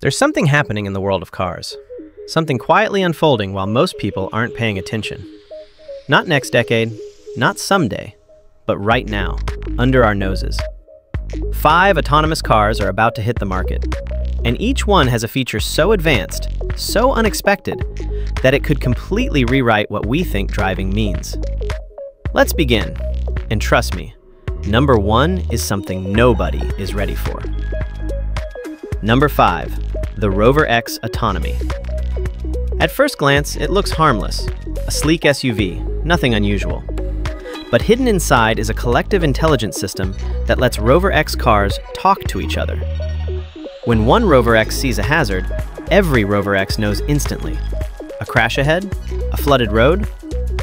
There's something happening in the world of cars. Something quietly unfolding while most people aren't paying attention. Not next decade, not someday, but right now, under our noses. Five autonomous cars are about to hit the market, and each one has a feature so advanced, so unexpected, that it could completely rewrite what we think driving means. Let's begin, and trust me, number one is something nobody is ready for. Number 5. The Rover X Autonomy. At first glance, it looks harmless. A sleek SUV, nothing unusual. But hidden inside is a collective intelligence system that lets Rover X cars talk to each other. When one Rover X sees a hazard, every Rover X knows instantly. A crash ahead? A flooded road?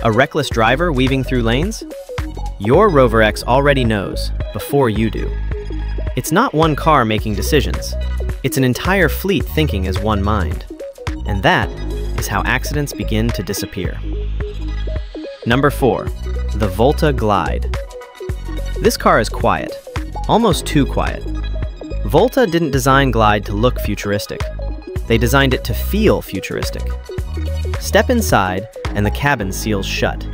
A reckless driver weaving through lanes? Your Rover X already knows, before you do. It's not one car making decisions. It's an entire fleet thinking as one mind. And that is how accidents begin to disappear. Number 4. The Volta Glide. This car is quiet, almost too quiet. Volta didn't design Glide to look futuristic. They designed it to feel futuristic. Step inside, and the cabin seals shut.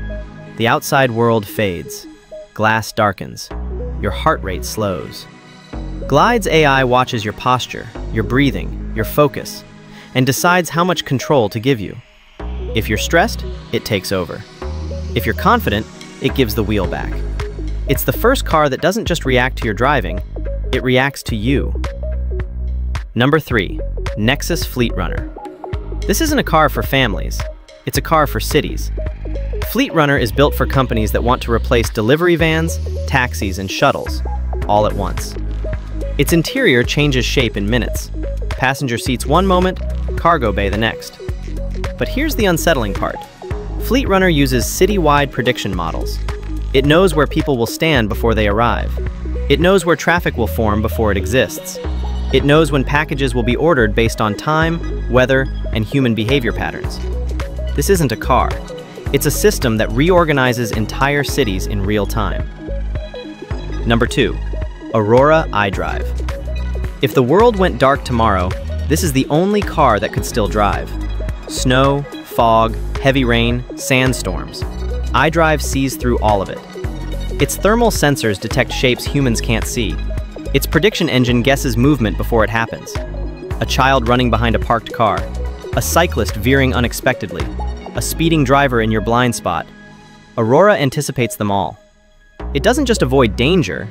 The outside world fades. Glass darkens. Your heart rate slows. Glide's AI watches your posture, your breathing, your focus, and decides how much control to give you. If you're stressed, it takes over. If you're confident, it gives the wheel back. It's the first car that doesn't just react to your driving, it reacts to you. Number 3. Nexus Fleet Runner. This isn't a car for families, it's a car for cities. Fleet Runner is built for companies that want to replace delivery vans, taxis, and shuttles, all at once. Its interior changes shape in minutes. Passenger seats one moment, cargo bay the next. But here's the unsettling part. Fleet Runner uses city-wide prediction models. It knows where people will stand before they arrive. It knows where traffic will form before it exists. It knows when packages will be ordered based on time, weather, and human behavior patterns. This isn't a car. It's a system that reorganizes entire cities in real time. Number 2. Aurora iDrive. If the world went dark tomorrow, this is the only car that could still drive. Snow, fog, heavy rain, sandstorms. iDrive sees through all of it. Its thermal sensors detect shapes humans can't see. Its prediction engine guesses movement before it happens. A child running behind a parked car. A cyclist veering unexpectedly. A speeding driver in your blind spot. Aurora anticipates them all. It doesn't just avoid danger,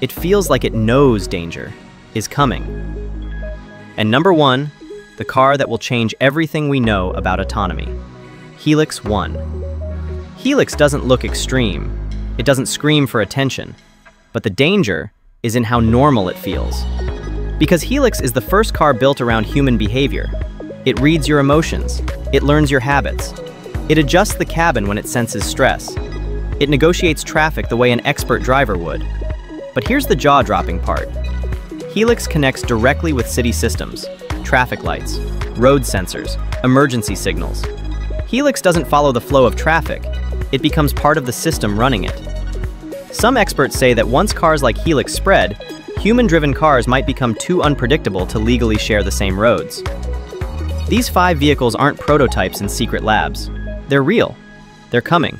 it feels like it knows danger is coming. And number one, the car that will change everything we know about autonomy Helix 1. Helix doesn't look extreme, it doesn't scream for attention, but the danger is in how normal it feels. Because Helix is the first car built around human behavior. It reads your emotions, it learns your habits, it adjusts the cabin when it senses stress, it negotiates traffic the way an expert driver would, but here's the jaw-dropping part. Helix connects directly with city systems, traffic lights, road sensors, emergency signals. Helix doesn't follow the flow of traffic, it becomes part of the system running it. Some experts say that once cars like Helix spread, human-driven cars might become too unpredictable to legally share the same roads. These five vehicles aren't prototypes in secret labs. They're real. They're coming.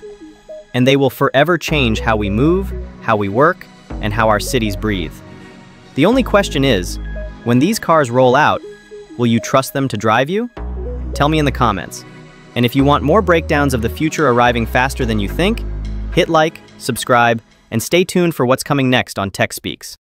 And they will forever change how we move, how we work, and how our cities breathe. The only question is, when these cars roll out, will you trust them to drive you? Tell me in the comments. And if you want more breakdowns of the future arriving faster than you think, hit like, subscribe, and stay tuned for what's coming next on Tech Speaks.